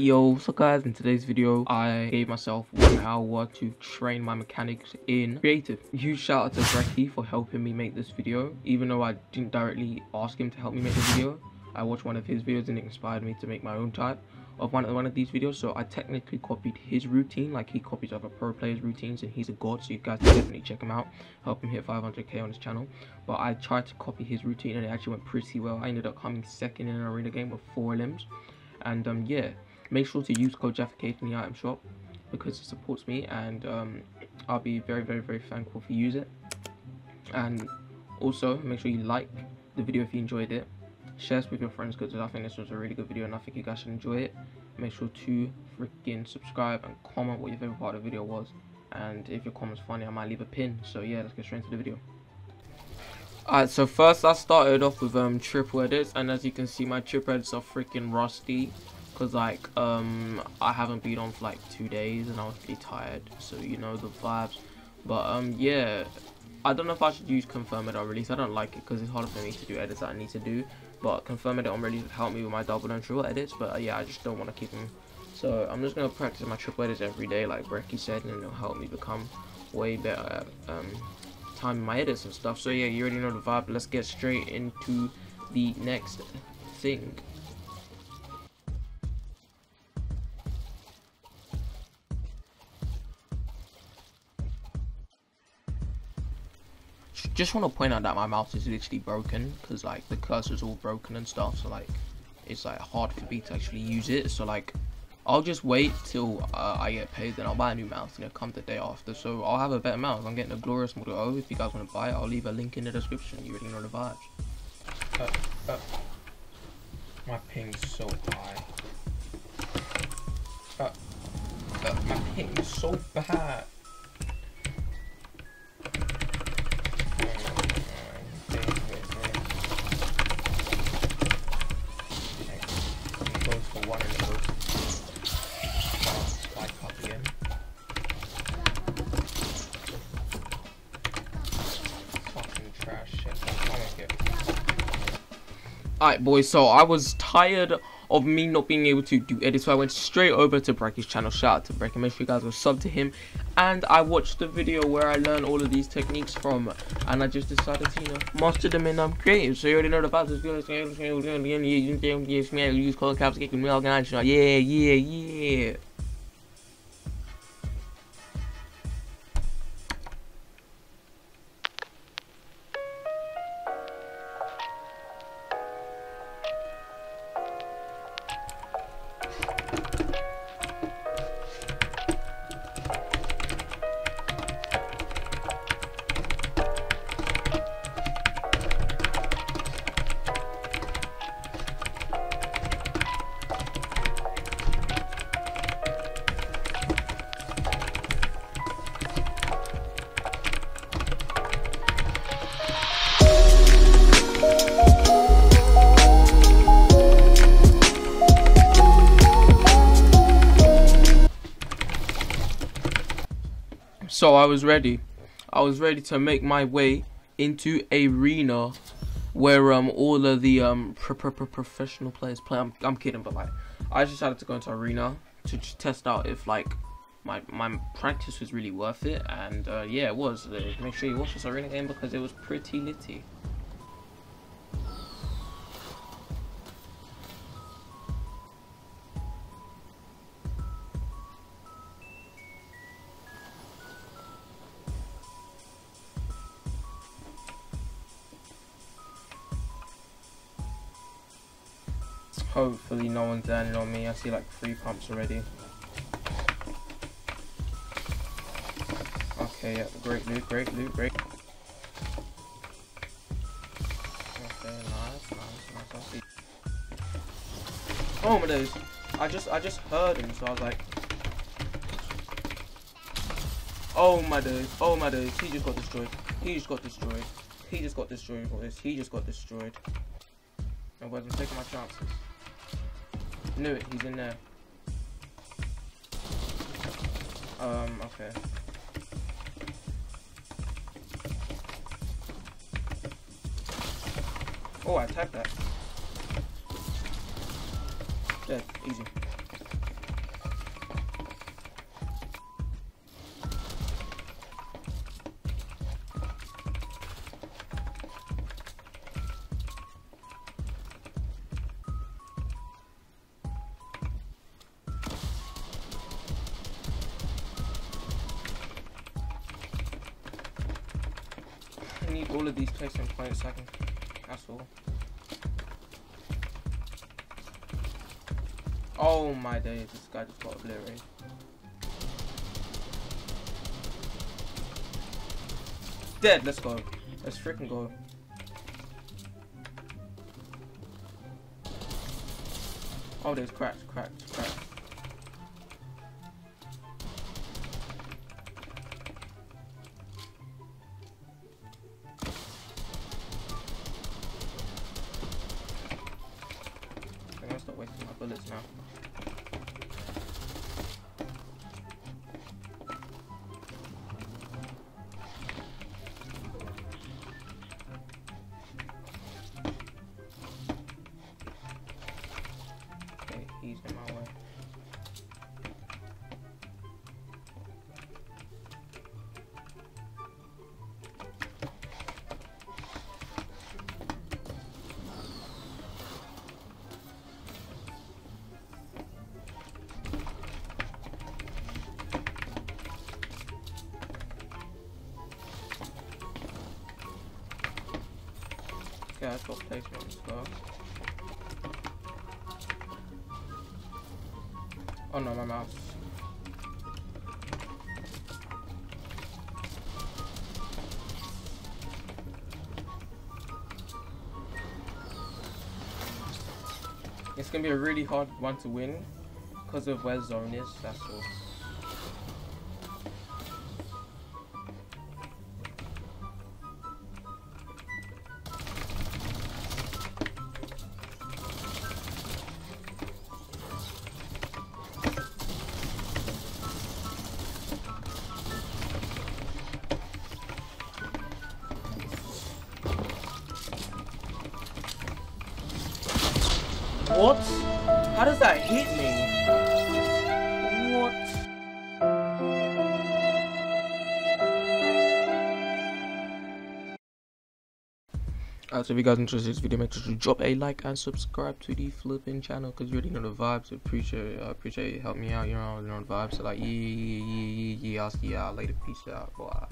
Yo, what's up guys, in today's video I gave myself one hour to train my mechanics in creative. Huge shout out to Brecky for helping me make this video. Even though I didn't directly ask him to help me make the video, I watched one of his videos and it inspired me to make my own type of one of, one of these videos. So I technically copied his routine, like he copies other pro players' routines and he's a god, so you guys definitely check him out. Help him hit 500k on his channel. But I tried to copy his routine and it actually went pretty well. I ended up coming second in an arena game with four limbs. And um, yeah, make sure to use code JaffaCake in the item shop because it supports me and um, I'll be very very very thankful if you use it. And also make sure you like the video if you enjoyed it. Share this with your friends because I think this was a really good video and I think you guys should enjoy it. Make sure to freaking subscribe and comment what your favorite part of the video was. And if your comment's funny I might leave a pin. So yeah let's get straight into the video. Alright, so first I started off with um triple edits. And as you can see my triple edits are freaking rusty because like um i haven't been on for like two days and i was pretty tired so you know the vibes. But um yeah i don't know if i should use confirm edit on release. I don't like it because it's harder for me to do edits that i need to do. But confirm edit on release help me with my double and triple edits but uh, yeah i just don't want to keep them so i'm just going to practice my triple edits every day like Brecky said and it'll help me become way better at um timing my edits and stuff. So yeah you already know the vibe. Let's get straight into the next thing just want to point out that my mouse is literally broken because like the cursor's all broken and stuff so like it's like hard for me to actually use it. So like I'll just wait till uh, I get paid then I'll buy a new mouse and it'll come the day after. So I'll have a better mouse I'm getting a Glorious Model O. If you guys want to buy it I'll leave a link in the description. You already know the vibes. Uh, uh, my ping's so high. Uh, uh my ping is so bad Alright boys, so I was tired of me not being able to do edits, so I went straight over to Brecky's channel. Shout out to Brecky, make sure you guys go sub to him. And I watched the video where I learned all of these techniques from, and I just decided to, you know, master them in um, creative. So you already know the vibes. Yeah, yeah, yeah. So I was ready. I was ready to make my way into arena where um all of the um pro pro pro professional players play. I'm, I'm kidding, but like I just decided to go into arena to test out if like my my practice was really worth it, and uh, yeah, it was. Make sure you watch this arena game because it was pretty litty. Hopefully no one's landing on me. I see like three pumps already. Okay, yeah, great loot, great loot, great. Okay, nice, nice, nice. I see. Oh my days! I just, I just heard him, so I was like, oh my days, oh my days. He just got destroyed. He just got destroyed. He just got destroyed, boys. He just got destroyed. I wasn't taking my chances. Knew it, he's in there. Um, okay. Oh, I tapped that. Dead, easy. Need all of these placement points. I can. That's all. Oh my days! This guy just got obliterated. Dead. Let's go. Let's freaking go. Oh, there's cracked, cracked, cracked. Bullets now. Okay, I've got placement as well. Oh no, my mouse. It's gonna be a really hard one to win because of where zone is, that's all. What? How does that hit me? What? Alright, so if you guys enjoyed this video, make sure to drop a like and subscribe to the flipping channel because you already know the vibes. Appreciate it. I appreciate you help me out, you know, you know the vibes. So like, yeah, yeah, yeah, yeah, yeah, yeah, yeah. Later, peace out, boy.